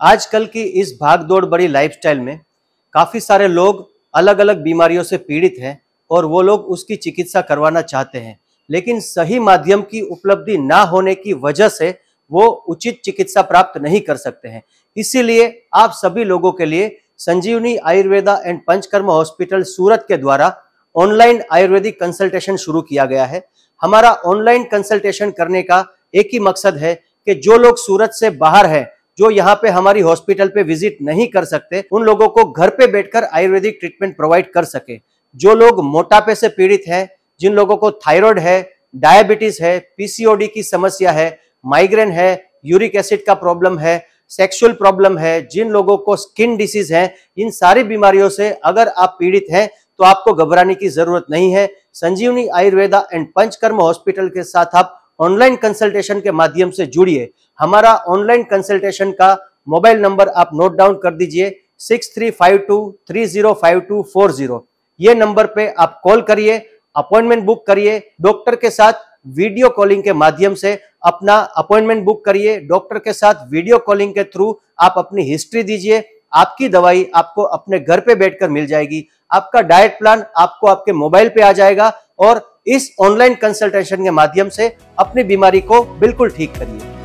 आजकल की इस भागदौड़ बड़ी लाइफस्टाइल में काफ़ी सारे लोग अलग अलग बीमारियों से पीड़ित हैं और वो लोग उसकी चिकित्सा करवाना चाहते हैं। लेकिन सही माध्यम की उपलब्धि ना होने की वजह से वो उचित चिकित्सा प्राप्त नहीं कर सकते हैं। इसीलिए आप सभी लोगों के लिए संजीवनी आयुर्वेदा एंड पंचकर्म हॉस्पिटल सूरत के द्वारा ऑनलाइन आयुर्वेदिक कंसल्टेशन शुरू किया गया है। हमारा ऑनलाइन कंसल्टेशन करने का एक ही मकसद है कि जो लोग सूरत से बाहर है जो यहाँ पे हमारी हॉस्पिटल पे विज़िट नहीं कर सकते, उन लोगों को घर पे बैठकर आयुर्वेदिक ट्रीटमेंट प्रोवाइड कर सके। जो लोग मोटापे से पीड़ित हैं, जिन लोगों को थायराइड है डायबिटीज़ है पीसीओडी की समस्या है माइग्रेन है यूरिक एसिड का प्रॉब्लम है सेक्सुअल प्रॉब्लम है, जिन लोगों को स्किन डिसीज है, इन सारी बीमारियों से अगर आप पीड़ित हैं तो आपको घबराने की ज़रूरत नहीं है। संजीवनी आयुर्वेदा एंड पंचकर्म हॉस्पिटल के साथ आप ऑनलाइन कंसल्टेशन के माध्यम से जुड़िए। हमारा ऑनलाइन कंसल्टेशन का मोबाइल नंबर आप नोट डाउन कर दीजिए, six three five two, three zero five two four zero. ये नंबर पे आप कॉल करिए, अपॉइंटमेंट बुक करिए, डॉक्टर के साथ वीडियो कॉलिंग के माध्यम से अपना अपॉइंटमेंट बुक करिए, डॉक्टर के साथ वीडियो कॉलिंग के थ्रू आप अपनी हिस्ट्री दीजिए, आपकी दवाई आपको अपने घर पे बैठकर मिल जाएगी। आपका डाइट प्लान आपको आपके मोबाइल पे आ जाएगा और इस ऑनलाइन कंसल्टेशन के माध्यम से अपनी बीमारी को बिल्कुल ठीक करिए।